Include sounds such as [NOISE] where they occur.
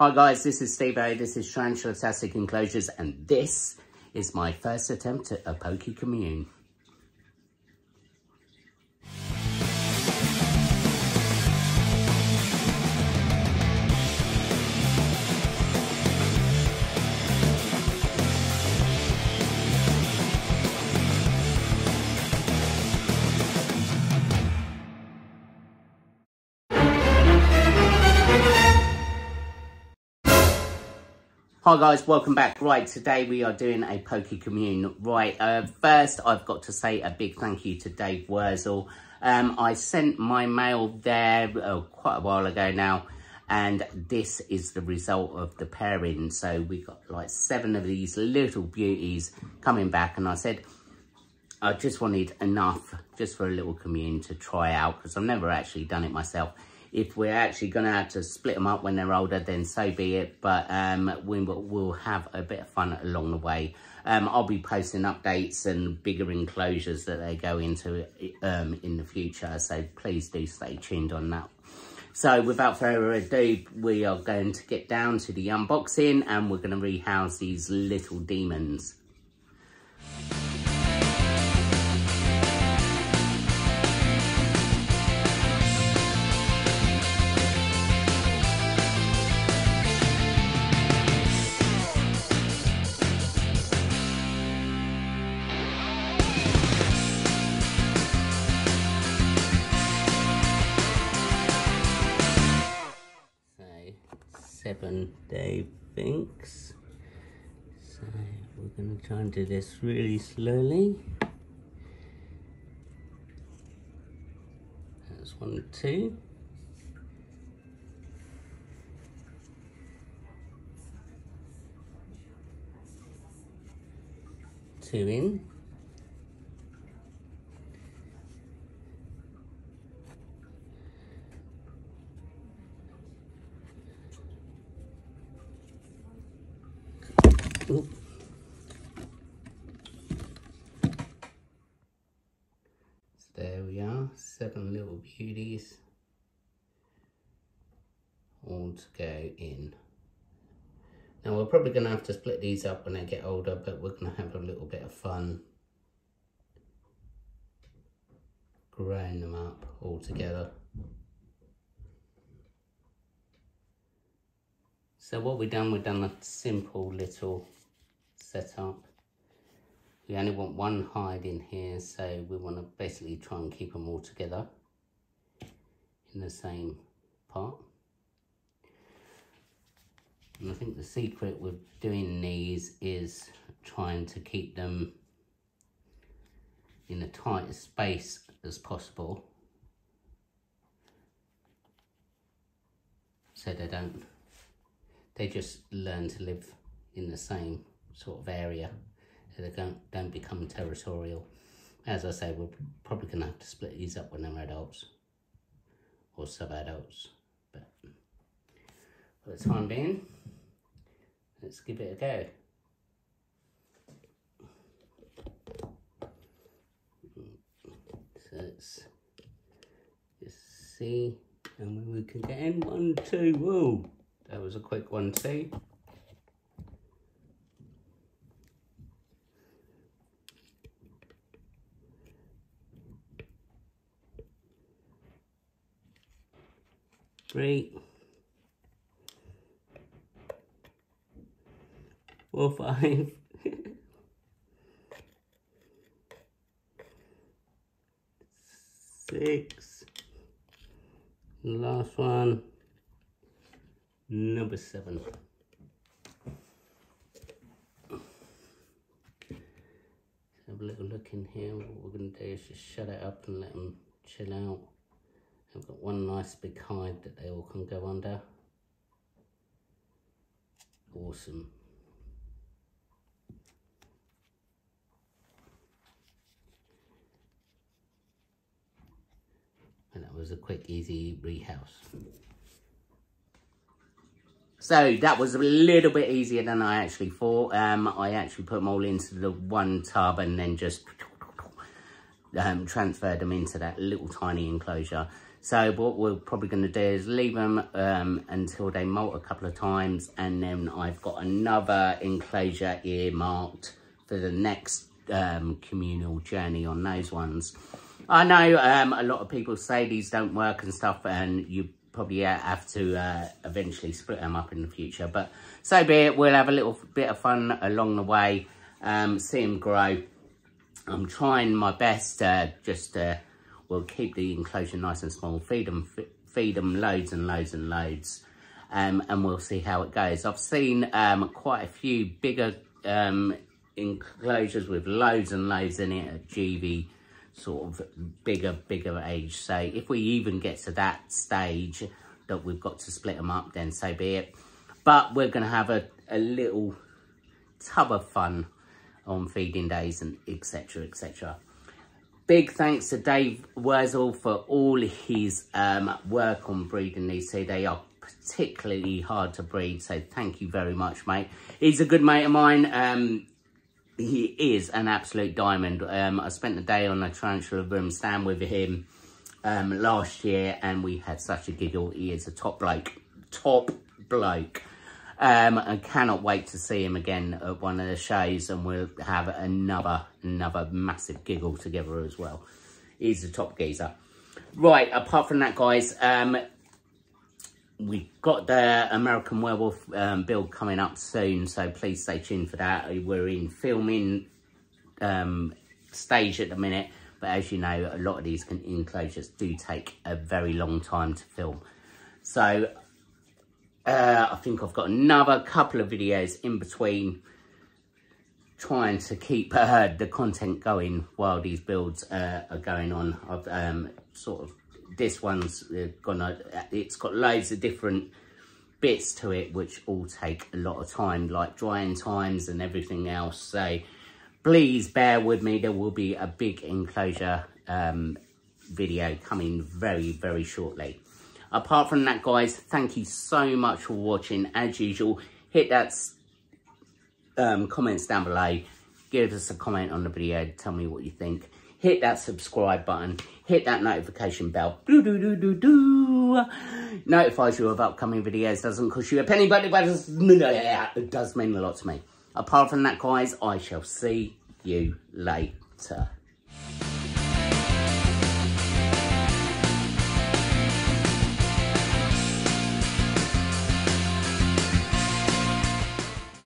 Hi guys, this is Steve A. This is Tarantula Tastic Enclosures and this is my first attempt at a Poke Commune. Hi guys, welcome back. Right, today we are doing a Poke Commune. Right, uh, first I've got to say a big thank you to Dave Wurzel. Um, I sent my mail there uh, quite a while ago now, and this is the result of the pairing. So we got like seven of these little beauties coming back, and I said I just wanted enough just for a little commune to try out, because I've never actually done it myself if we're actually going to have to split them up when they're older, then so be it. But um, we will have a bit of fun along the way. Um, I'll be posting updates and bigger enclosures that they go into um, in the future. So please do stay tuned on that. So without further ado, we are going to get down to the unboxing and we're going to rehouse these little demons. Seven day Finks. So we're going to try and do this really slowly. That's one, two. Two in. So there we are, seven little beauties all to go in. Now we're probably going to have to split these up when they get older, but we're going to have a little bit of fun growing them up all together. So what we've done, we've done a simple little setup. We only want one hide in here, so we want to basically try and keep them all together in the same part. And I think the secret with doing these is trying to keep them in the tightest space as possible so they don't they just learn to live in the same sort of area they don't, don't become territorial. As I say, we're probably going to have to split these up when they're adults or sub-adults. But for the time being, let's give it a go. So let's just see and we can get in one, two, whoa. That was a quick one too. Three. Four, five. [LAUGHS] Six. Last one number seven. have a little look in here. What we're going to do is just shut it up and let them chill out. I've got one nice big hide that they all can go under. Awesome. And that was a quick, easy rehouse. So that was a little bit easier than I actually thought. Um, I actually put them all into the one tub and then just um, transferred them into that little tiny enclosure. So what we're probably going to do is leave them um, until they molt a couple of times. And then I've got another enclosure earmarked for the next um, communal journey on those ones. I know um, a lot of people say these don't work and stuff and you probably have to uh, eventually split them up in the future. But so be it, we'll have a little bit of fun along the way, um, see them grow. I'm trying my best uh, just uh, we'll keep the enclosure nice and small, feed them, feed them loads and loads and loads, um, and we'll see how it goes. I've seen um, quite a few bigger um, enclosures with loads and loads in it at GV, sort of bigger, bigger age. So if we even get to that stage that we've got to split them up, then so be it. But we're going to have a, a little tub of fun on feeding days and etc etc Big thanks to Dave Wurzel for all his um, work on breeding these two. They are particularly hard to breed, so thank you very much, mate. He's a good mate of mine. Um, he is an absolute diamond. Um, I spent the day on a tarantula room stand with him um, last year, and we had such a giggle. He is a top bloke. Top bloke. Um, I cannot wait to see him again at one of the shows and we'll have another, another massive giggle together as well. He's a top geezer. Right, apart from that, guys, um, we've got the American Werewolf um, build coming up soon, so please stay tuned for that. We're in filming um, stage at the minute, but as you know, a lot of these enclosures do take a very long time to film. So uh, I think I've got another couple of videos in between trying to keep uh, the content going while these builds uh, are going on. I've um, sort of, this one's uh, gonna, it's got loads of different bits to it which all take a lot of time like drying times and everything else. So please bear with me. There will be a big enclosure um, video coming very very shortly Apart from that, guys, thank you so much for watching. As usual, hit that um, comments down below. Give us a comment on the video. Tell me what you think. Hit that subscribe button. Hit that notification bell. Do do do do do. Notifies you of upcoming videos. Doesn't cost you a penny, but it does mean a lot to me. Apart from that, guys, I shall see you later.